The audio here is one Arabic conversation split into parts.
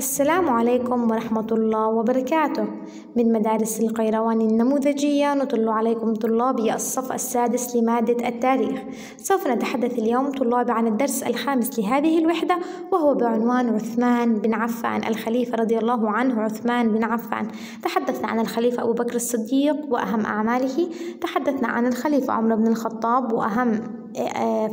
السلام عليكم ورحمة الله وبركاته. من مدارس القيروان النموذجية نطل عليكم طلابي الصف السادس لمادة التاريخ. سوف نتحدث اليوم طلاب عن الدرس الخامس لهذه الوحدة وهو بعنوان عثمان بن عفان الخليفة رضي الله عنه عثمان بن عفان. تحدثنا عن الخليفة أبو بكر الصديق وأهم أعماله. تحدثنا عن الخليفة عمر بن الخطاب وأهم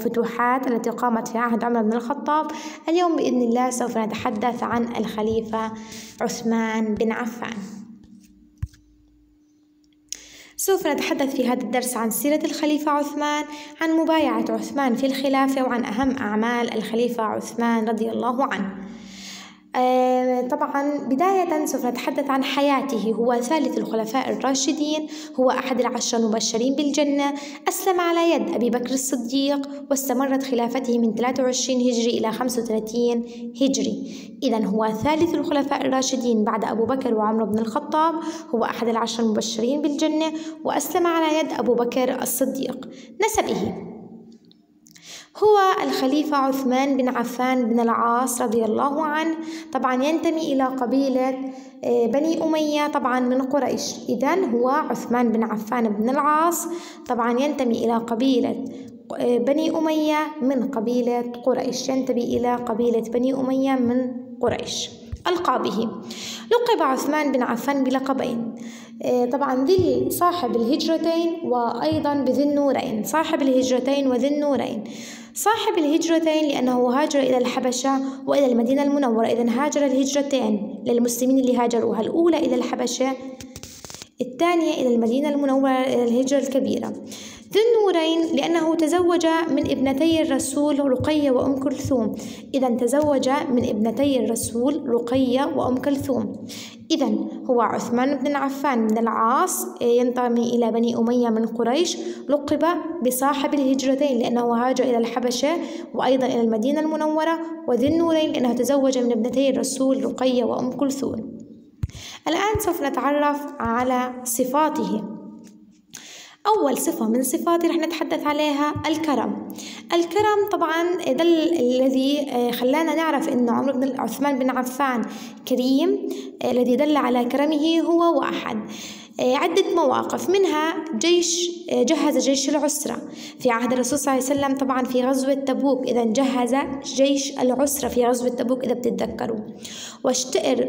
فتوحات التي قامت في عهد عمر بن الخطاب. اليوم بإذن الله سوف نتحدث عن الخليفة عثمان بن عفان. سوف نتحدث في هذا الدرس عن سيرة الخليفة عثمان عن مبايعة عثمان في الخلافة وعن أهم أعمال الخليفة عثمان رضي الله عنه. طبعا بداية سوف نتحدث عن حياته. هو ثالث الخلفاء الراشدين هو أحد العشر المبشرين بالجنة. أسلم على يد أبي بكر الصديق واستمرت خلافته من 23 هجري إلى 35 هجري. إذا هو ثالث الخلفاء الراشدين بعد أبو بكر وعمر بن الخطاب. هو أحد العشر المبشرين بالجنة. وأسلم على يد أبو بكر الصديق. نسبه. هو الخليفة عثمان بن عفان بن العاص رضي الله عنه. طبعا ينتمي إلى قبيلة بني أمية طبعا من قريش. إذا هو عثمان بن عفان بن العاص. طبعا ينتمي إلى قبيلة بني أمية من قبيلة قريش. ينتمي إلى قبيلة بني أمية من قريش. ألقابه. لقب عثمان بن عفان بلقبين. طبعا ذي صاحب الهجرتين وأيضا بذي النورين. صاحب الهجرتين وذي النورين. صاحب الهجرتين لأنه هاجر إلى الحبشة وإلى المدينة المنورة. إذا هاجر الهجرتين للمسلمين اللي هاجروها. الأولى إلى الحبشة الثانية إلى المدينة المنورة إلى الهجرة الكبيرة. ذي النورين لأنه تزوج من ابنتي الرسول رقية وأم كلثوم. إذا تزوج من ابنتي الرسول رقية وأم كلثوم. إذا هو عثمان بن عفان بن العاص ينتمي إلى بني أمية من قريش. لقب بصاحب الهجرتين لأنه هاجر إلى الحبشة وأيضا إلى المدينة المنورة. وذي النورين لأنه تزوج من ابنتي الرسول رقية وأم كلثوم. الآن سوف نتعرف على صفاته. أول صفة من صفاته رح نتحدث عليها الكرم. الكرم طبعا ده الذي خلانا نعرف أن عمر بن عثمان بن عفان كريم الذي دل على كرمه هو واحد. عدة مواقف. منها جيش جهز جيش العسرة. في عهد الرسول صلى الله عليه وسلم طبعا في غزوة تبوك إذا جهز جيش العسرة في غزوة تبوك إذا بتتذكروا.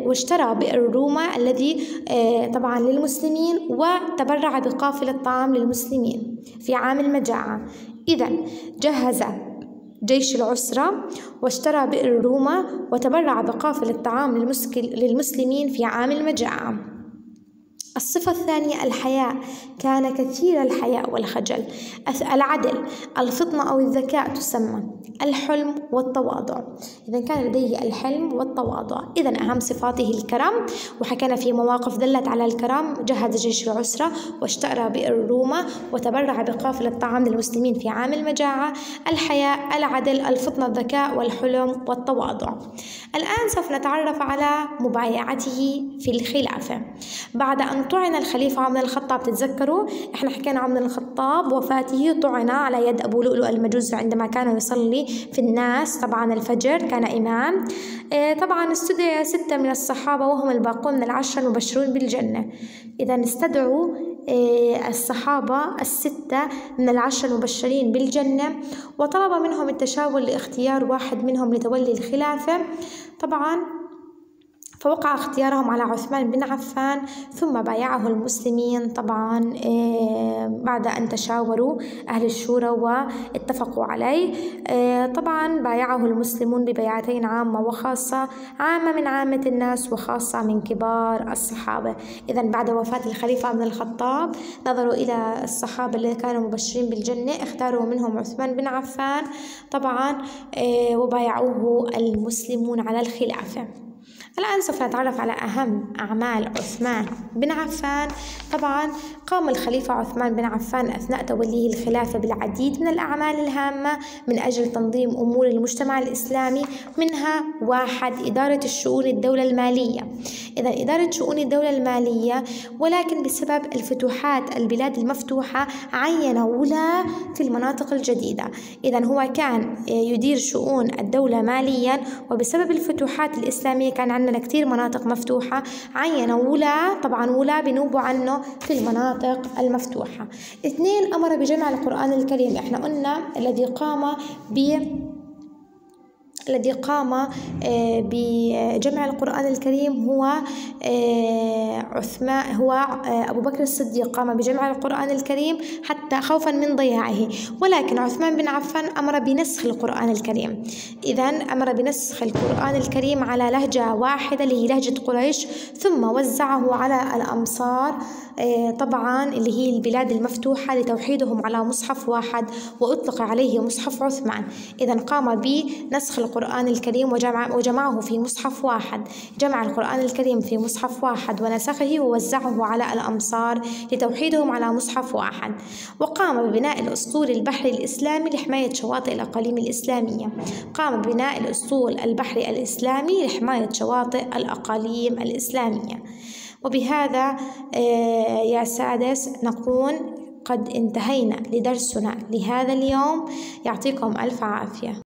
واشترى بئر روما الذي طبعا للمسلمين وتبرع بقافلة طعام للمسلمين في عام المجاعة. إذا جهز جيش العسرة واشترى بئر روما وتبرع بقافلة طعام للمسلمين في عام المجاعة. الصفة الثانية الحياء. كان كثير الحياء والخجل. العدل الفطنة أو الذكاء تسمى. الحلم والتواضع. إذا كان لديه الحلم والتواضع. إذا أهم صفاته الكرم. وحكينا في مواقف دلت على الكرم. جهز جيش العسرة واشترى بئر وتبرع بقافلة طعام للمسلمين في عام المجاعة. الحياء العدل الفطنة الذكاء والحلم والتواضع. الآن سوف نتعرف على مبايعته في الخلافة. بعد أن طعن الخليفة عمر الخطاب تتذكروا؟ إحنا حكينا عمر الخطاب وفاته طعن على يد أبو لؤلؤ المجوسي عندما كان يصلي في الناس طبعا الفجر كان إمام. آه طبعا استدعي ستة من الصحابة وهم الباقون من العشرة المبشرون بالجنة. إذا استدعوا آه الصحابة الستة من العشرة المبشرين بالجنة وطلب منهم التشاور لاختيار واحد منهم لتولي الخلافة. طبعا فوقع اختيارهم على عثمان بن عفان ثم بايعه المسلمين طبعا بعد أن تشاوروا أهل الشورى واتفقوا عليه. طبعا بايعه المسلمون ببيعتين عامة وخاصة عامة من عامة الناس وخاصة من كبار الصحابة. إذا بعد وفاة الخليفة بن الخطاب نظروا إلى الصحابة اللي كانوا مبشرين بالجنة اختاروا منهم عثمان بن عفان طبعا وبايعوه المسلمون على الخلافة. الآن سوف نتعرف على أهم أعمال عثمان بن عفان. طبعا قام الخليفة عثمان بن عفان أثناء توليه الخلافة بالعديد من الأعمال الهامة من أجل تنظيم أمور المجتمع الإسلامي منها واحد إدارة الشؤون الدولة المالية. إذا إدارة شؤون الدولة المالية ولكن بسبب الفتوحات البلاد المفتوحة عين ولاة في المناطق الجديدة. إذا هو كان يدير شؤون الدولة ماليا وبسبب الفتوحات الإسلامية كان عندنا كتير مناطق مفتوحة. عين ولا طبعا ولا بنوبوا عنه في المناطق المفتوحة. اثنين أمر بجمع القرآن الكريم. إحنا قلنا الذي قام ب الذي قام آه، بجمع القرآن الكريم هو آه، عثمان هو آه، أبو بكر الصديق قام بجمع القرآن الكريم حتى خوفا من ضياعه. ولكن عثمان بن عفان أمر بنسخ القرآن الكريم. إذا أمر بنسخ القرآن الكريم على لهجة واحدة اللي هي لهجة قريش ثم وزعه على الأمصار طبعا اللي هي البلاد المفتوحة لتوحيدهم على مصحف واحد وأطلق عليه مصحف عثمان. إذا قام بنسخ القرآن القرآن الكريم وجمع وجمعه في مصحف واحد. جمع القرآن الكريم في مصحف واحد ونسخه ووزعه على الأمصار لتوحيدهم على مصحف واحد. وقام ببناء الأسطول البحري الإسلامي لحماية شواطئ الأقاليم الإسلامية. قام ببناء الأسطول البحري الإسلامي لحماية شواطئ الأقاليم الإسلامية. وبهذا آه، يا سادس نكون قد انتهينا لدرسنا لهذا اليوم. يعطيكم ألف عافية.